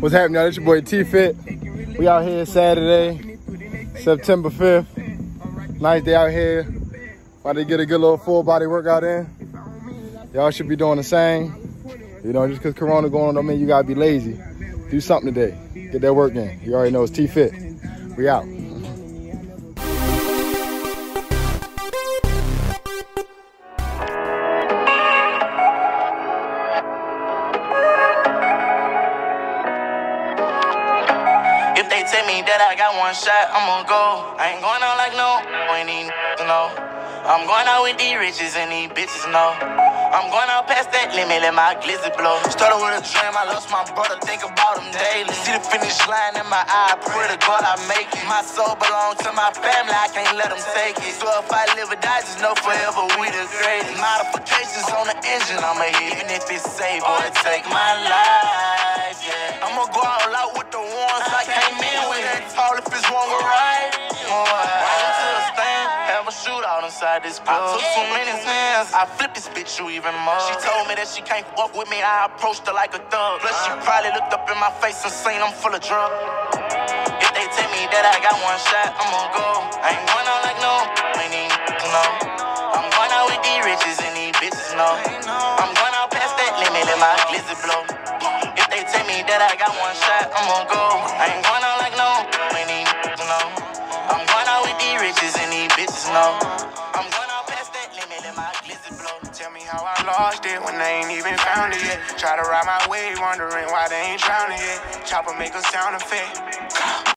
What's happening, y'all? It's your boy T Fit. We out here Saturday, September 5th. Nice day out here. About to get a good little full body workout in. Y'all should be doing the same. You know, just because Corona going on don't mean you gotta be lazy. Do something today. Get that work in. You already know it's T Fit. We out. They tell me that I got one shot, I'm gonna go. I ain't going out like no, ain't even know. I'm going out with these riches and these bitches know. I'm going out past that limit, let my glizzy blow. Started with a dream, I lost my brother, think about him daily. See the finish line in my eye, pray to God I make it. My soul belongs to my family, I can't let them take it. So if I live or die, just know forever we the greatest. Modifications on the engine, I'ma hit. Even if it's safe, boy, take my life, yeah. I'ma go out inside this club. I took too many hands, I flipped this bitch you even more. She told me that she can't fuck with me, I approached her like a thug. Plus she probably looked up in my face and seen I'm full of drugs. If they tell me that I got one shot, I'ma go. I ain't going out like no, ain't even know. I'm going out with these riches and these bitches know. I'm going out past that limit, let my glizzy blow. If they tell me that I got one shot, I'ma go. I ain't going out like no, ain't even know. I'm going out with these riches and these bitches know. My glizzy blow. Tell me how I lost it when they ain't even found it yet. Try to ride my wave, wondering why they ain't drowning yet. Chopper make a sound effect.